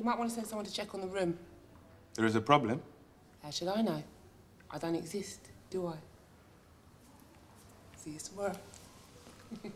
You might want to send someone to check on the room. There is a problem? How should I know? I don't exist, do I? See you tomorrow.